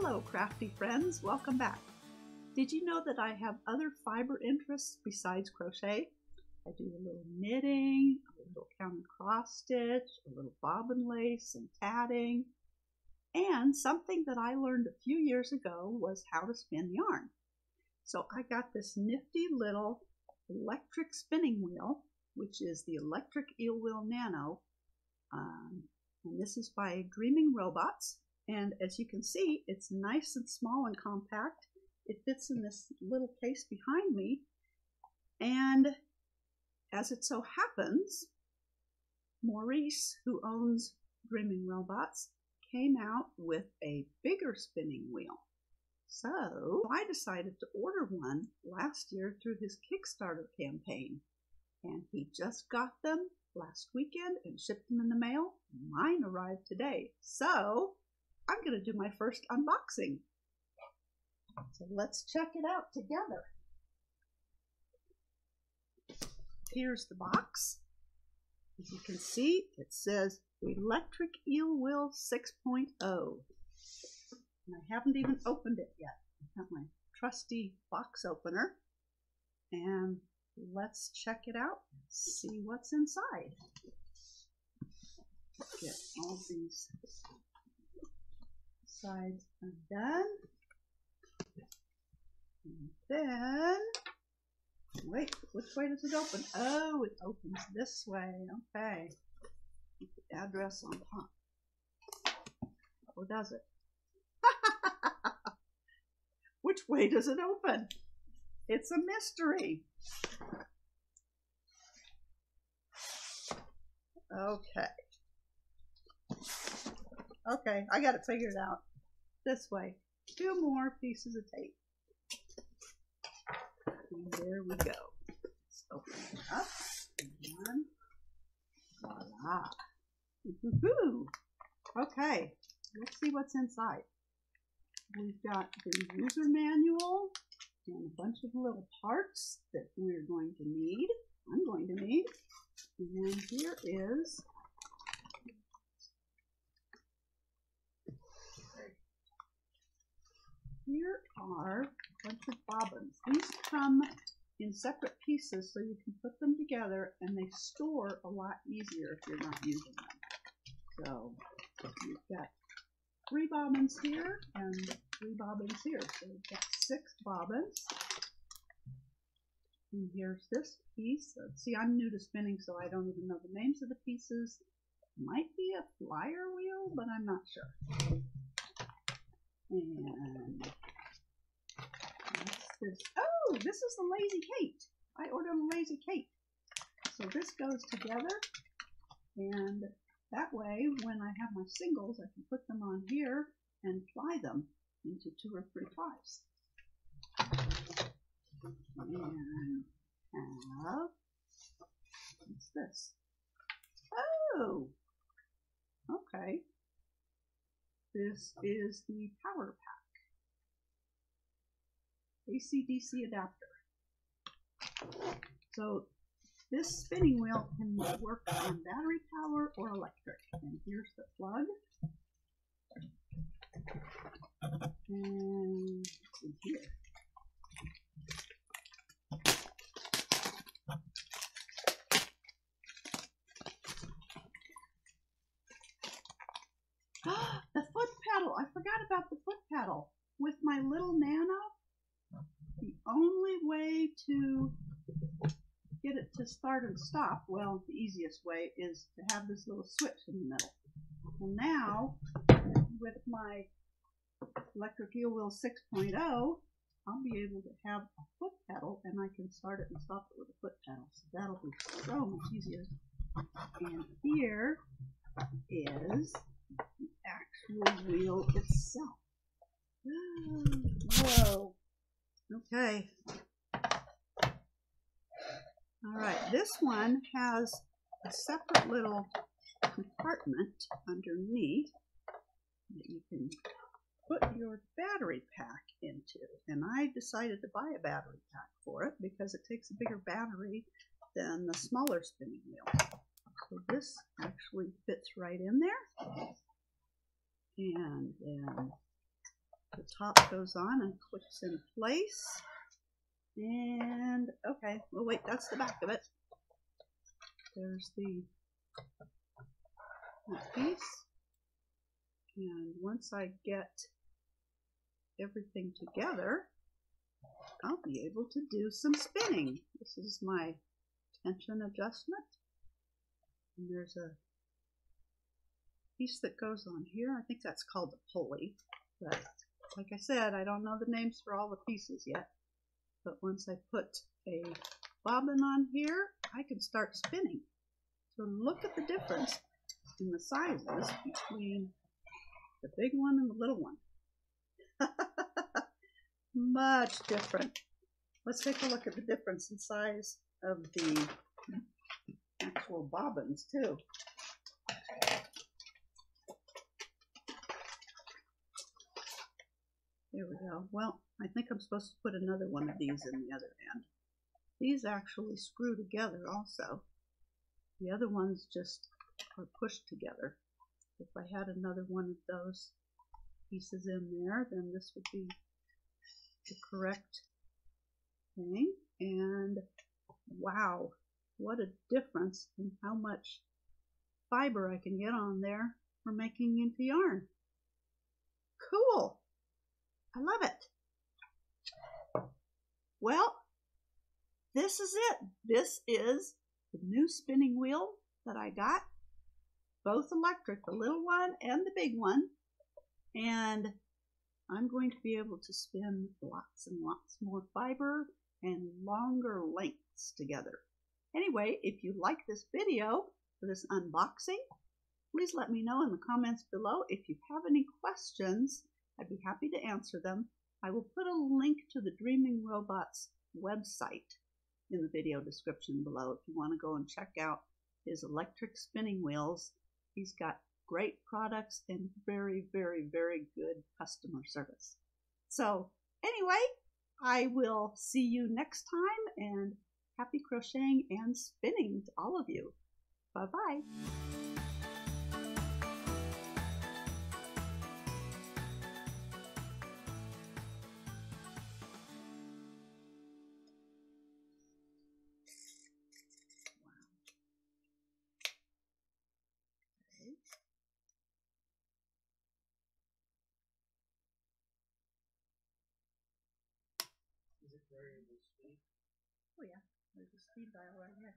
Hello, crafty friends. Welcome back. Did you know that I have other fiber interests besides crochet? I do a little knitting, a little counter cross stitch, a little bobbin lace and tatting, and something that I learned a few years ago was how to spin yarn. So I got this nifty little electric spinning wheel, which is the Electric Eel Wheel Nano. Um, and this is by Dreaming Robots. And as you can see, it's nice and small and compact. It fits in this little case behind me. And as it so happens, Maurice, who owns Dreaming Robots, came out with a bigger spinning wheel. So I decided to order one last year through his Kickstarter campaign. And he just got them last weekend and shipped them in the mail. Mine arrived today. So I'm going to do my first unboxing. So let's check it out together. Here's the box. As you can see, it says Electric Eel Wheel 6.0. And I haven't even opened it yet. I have my trusty box opener. And let's check it out see what's inside. Get all these sides undone. And then, wait, which way does it open? Oh, it opens this way. Okay. Keep the address on top. Or does it? Which way does it open? It's a mystery. Okay. Okay, I got it figured out. This way. Two more pieces of tape. And there we go. Let's open it up. And voila. Woohoo! Okay, let's see what's inside. We've got the user manual and a bunch of little parts that we're going to need. I'm going to need. And here is here are a bunch of bobbins. These come in separate pieces so you can put them together and they store a lot easier if you're not using them. So you've got three bobbins here and three bobbins here. So we've got six bobbins. And here's this piece. Let's see, I'm new to spinning, so I don't even know the names of the pieces. Might be a flyer wheel, but I'm not sure. And this. Oh, this is the Lazy Kate. I ordered a Lazy Kate. So this goes together, and that way, when I have my singles, I can put them on here and ply them into two or three plies. And have, what's this? Oh, okay. This is the power pack. AC-DC adapter. So this spinning wheel can work on battery power or electric. And here's the plug. And in here. Ah, the foot pedal. I forgot about the foot pedal. With my little Nano, the only way to get it to start and stop, well, the easiest way is to have this little switch in the middle. Well, now, with my Electric Eel Wheel 6.0, I'll be able to have a foot pedal and I can start it and stop it with a foot pedal. So that'll be so much easier. And here is the actual wheel itself. Whoa. Okay. All right, this one has a separate little compartment underneath that you can put your battery pack into. And I decided to buy a battery pack for it because it takes a bigger battery than the smaller spinning wheel. So this actually fits right in there. And then the top goes on and clicks in place. And okay, well wait, that's the back of it. There's the piece. And once I get everything together, I'll be able to do some spinning. This is my tension adjustment. And there's a piece that goes on here. I think that's called the pulley. But like I said, I don't know the names for all the pieces yet. But once I put a bobbin on here, I can start spinning. So look at the difference in the sizes between the big one and the little one. Much different. Let's take a look at the difference in size of the actual bobbins too. There we go. Well, I think I'm supposed to put another one of these in the other end. These actually screw together also. The other ones just are pushed together. If I had another one of those pieces in there, then this would be the correct thing. And wow, what a difference in how much fiber I can get on there for making into yarn. Cool. I love it. Well, this is it. This is the new spinning wheel that I got. Both electric, the little one and the big one. And I'm going to be able to spin lots and lots more fiber and longer lengths together. Anyway, if you like this video this unboxing, please let me know in the comments below. If you have any questions, I'd be happy to answer them. I will put a link to the Dreaming Robots website in the video description below if you want to go and check out his electric spinning wheels. He's got great products and very, very, very good customer service. So anyway, I will see you next time and happy crocheting and spinning to all of you. Bye bye. Variable speed? Oh yeah, there's a speed dial right here.